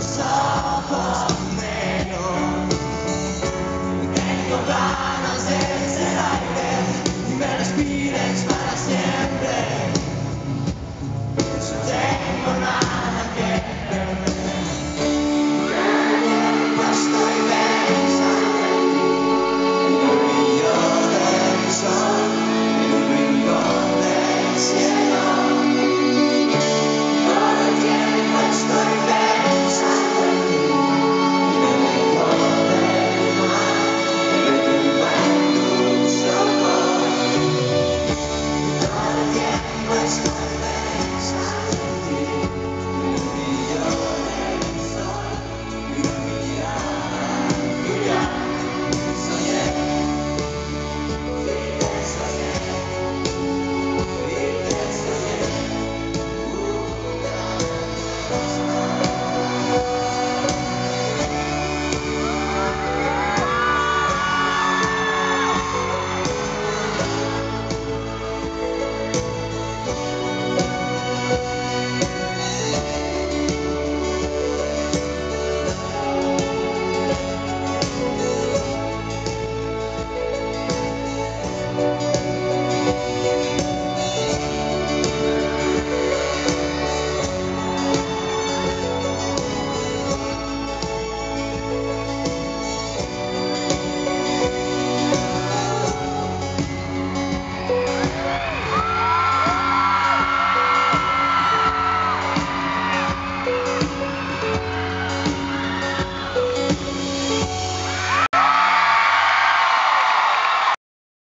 Suffer.